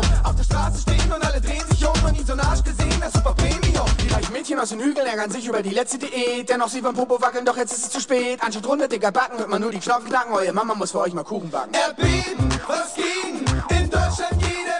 Jubiläum. Auf der Straße stehen und alle drehen sich um und nie so einen Arsch gesehen, das super Premium. Die reichen Mädchen aus den Hügeln ärgern sich über die letzte Diät. Dennoch sie beim Popo wackeln, doch jetzt ist es zu spät. Anstatt runde, dicker Backen, hört man nur die Schnaufen knacken. Eure Mama muss für euch mal Kuchen backen. Erbeben, was ging? In Deutschland jede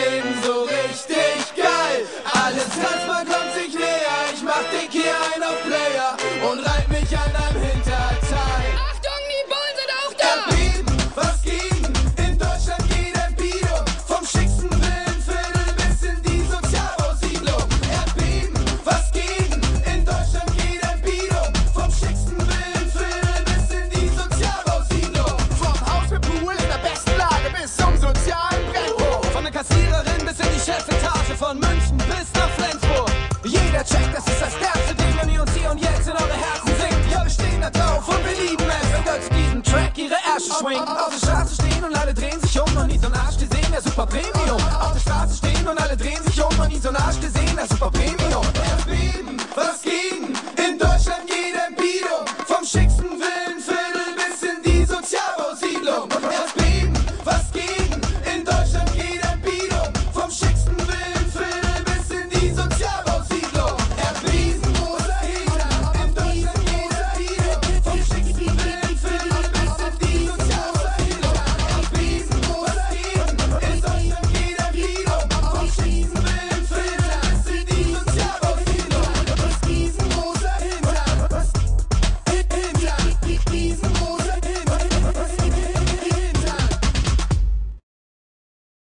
Kleben so richtig geil. Alles man kommt sich näher. Ich mach dick hier ein auf Player und reib mich an deinem Hinterteil. Von München bis nach Flensburg. Jeder checkt, das ist das stärkste Ding, wenn ihr uns hier und jetzt in eure Herzen singt. Ja, wir stehen da drauf und wir lieben es, wenn Leute diesen Track ihre Ärsche schwingen. Auf der Straße stehen und alle drehen sich um, noch nie so ein Arsch gesehen, der super Premium. Auf der Straße stehen und alle drehen sich um, noch nie so ein Arsch gesehen, der super Premium.